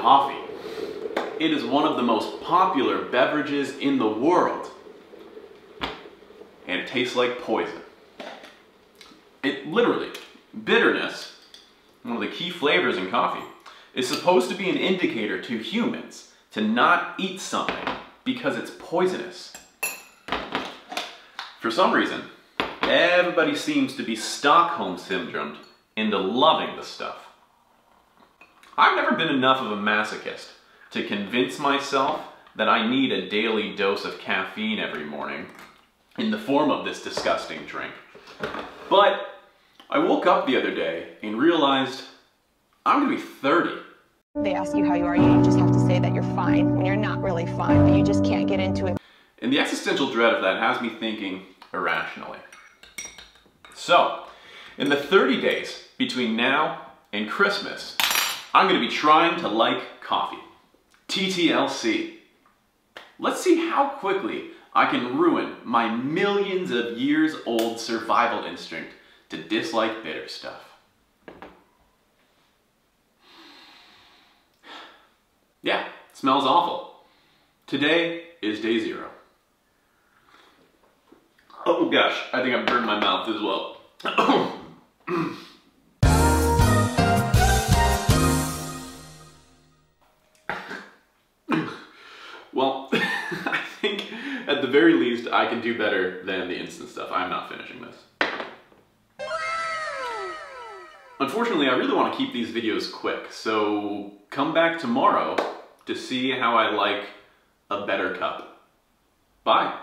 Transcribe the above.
coffee. It is one of the most popular beverages in the world. And it tastes like poison. It literally, bitterness, one of the key flavors in coffee, is supposed to be an indicator to humans to not eat something because it's poisonous. For some reason, everybody seems to be Stockholm syndromed into loving the stuff. I've never been enough of a masochist to convince myself that I need a daily dose of caffeine every morning in the form of this disgusting drink. But I woke up the other day and realized I'm gonna be 30. They ask you how you are, you just have to say that you're fine when you're not really fine, but you just can't get into it. And the existential dread of that has me thinking irrationally. So, in the 30 days between now and Christmas, I'm gonna be trying to like coffee. TTLC. Let's see how quickly I can ruin my millions of years old survival instinct to dislike bitter stuff. Yeah, smells awful. Today is day zero. Oh gosh, I think I burned my mouth as well. well, I think at the very least I can do better than the instant stuff. I'm not finishing this. Unfortunately, I really want to keep these videos quick, so come back tomorrow to see how I like a better cup. Bye.